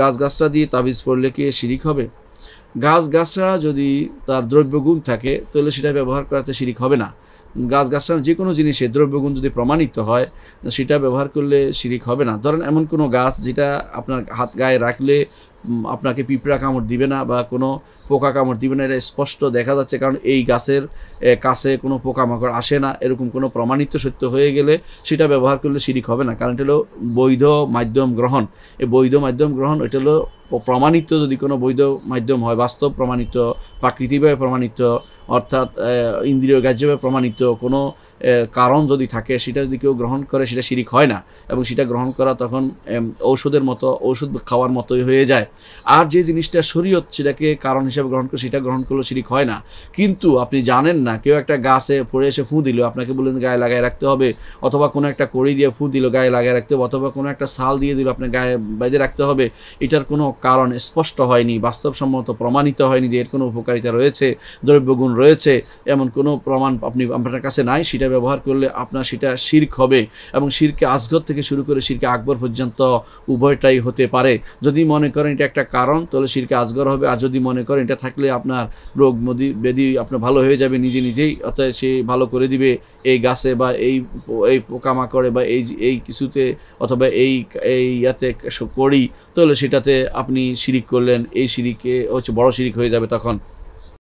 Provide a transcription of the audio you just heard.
গাছ গাছটা দিয়ে তাবিজ পড়লে কি শিরিক হবে? গাছ গাছরা যদি তার দ্রব্যগুণ থাকে, তাহলে সেটা ব্যবহার করাতে শিরিক হবে না। গাছ গাছরা যে কোনো জিনিসে দ্রব্যগুণ যদি প্রমাণিত হয়, সেটা ব্যবহার করলে শিরিক হবে না। ধরেন এমন কোনো গাছ যেটা আপনার হাত গায়ে রাখলে আপনাকে পিঁপড়া কামড় দিবে না বা কোনো পোকা কামড় দিবে না, এটা স্পষ্ট দেখা যাচ্ছে। কারণ এই গাছের কাছে কোনো পোকামাকড় আসে না, এরকম কোনো প্রমাণিত সত্য হয়ে গেলে সেটা ব্যবহার করলে শিরিক হবে না। কারণ এটা হলো বৈধ মাধ্যম গ্রহণ। এই বৈধ মাধ্যম গ্রহণ, এটা হলো প্রমাণিত যদি কোনো বৈধ মাধ্যম হয়, বাস্তব প্রমাণিত, প্রাকৃতিকভাবে প্রমাণিত, অর্থাৎ ইন্দ্রিয় গ্রাহ্যভাবে প্রমাণিত কোনো কারণ যদি থাকে, সেটা যদি কেউ গ্রহণ করে, সেটা শিরিক হয় না। এবং সেটা গ্রহণ করা তখন ঔষধের মতো, ঔষধ খাওয়ার মতোই হয়ে যায়। আর যে জিনিসটা শরীয়ত সেটাকে কারণ হিসেবে গ্রহণ করে, সেটা গ্রহণ করলে শিরিক হয় না। কিন্তু আপনি জানেন না, কেউ একটা গাছে পড়ে এসে ফুঁ দিল, আপনাকে বললেন গায়ে লাগায় রাখতে হবে, অথবা কোনো একটা কড়ি দিয়ে ফুঁ দিল, গায়ে লাগায় রাখতে হবে, অথবা কোনো একটা সাল দিয়ে দিল, আপনার গায়ে বেঁধে রাখতে হবে। এটার কোনো কারণ স্পষ্ট হয়নি, বাস্তবসম্মত প্রমাণিত হয়নি যে এর কোনো উপকারিতা রয়েছে, দ্রব্যগুণ রয়েছে, এমন কোনো প্রমাণ আপনি আপনার কাছে নাই, সেটা ব্যবহার করলে আপনার সেটা শির্ক হবে এবং শিরকে আসগর থেকে শুরু করে শিরকে আকবর পর্যন্ত উভয়টাই হতে পারে। যদি মনে করেন এটা একটা কারণ, তাহলে শিরকে আসগর হবে। আর যদি মনে করেন এটা থাকলে আপনার রোগ মদি ব্যাধি আপনার ভালো হয়ে যাবে নিজে নিজেই অর্থাৎ সে ভালো করে দিবে এই গাছে বা এই এই পোকামাকড়ে বা এই এই কিছুতে অথবা এই এই ইয়াতে করি তাহলে সেটাতে আপনি শিরিক করলেন। এই শিরিকে হচ্ছে বড় শিরিক হয়ে যাবে তখন।